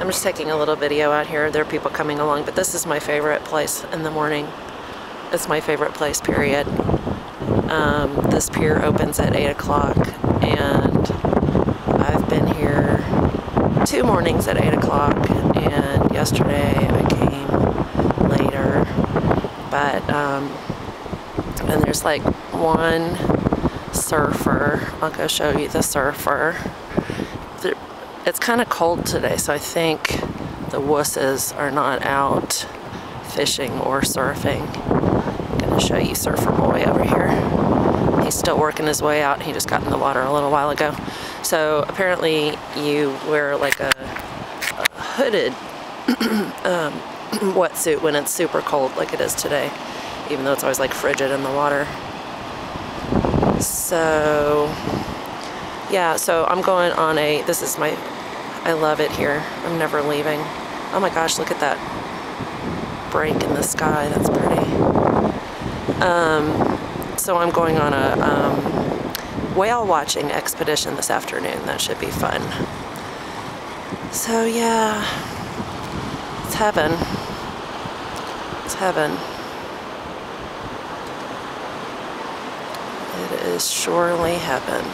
I'm just taking a little video out here. There are people coming along, but this is my favorite place in the morning. It's my favorite place, period. Um, this pier opens at 8 o'clock, and I've been here two mornings at 8 o'clock, and yesterday I came later. But, um, and there's like one surfer. I'll go show you the surfer. It's kind of cold today, so I think the wusses are not out fishing or surfing. I'm to show you Surfer Boy over here. He's still working his way out. He just got in the water a little while ago. So apparently you wear like a, a hooded um, wetsuit when it's super cold like it is today, even though it's always like frigid in the water. So yeah, so I'm going on a, this is my, I love it here. I'm never leaving. Oh my gosh, look at that break in the sky. That's pretty. Um, so I'm going on a um, whale watching expedition this afternoon. That should be fun. So yeah, it's heaven. It's heaven. It is surely heaven.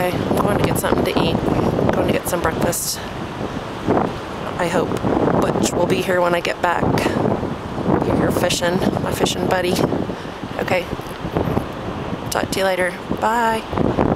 Okay, I'm going to get something to eat. I'm going to get some breakfast. I hope Butch will be here when I get back. You're fishing, my fishing buddy. Okay. Talk to you later. Bye.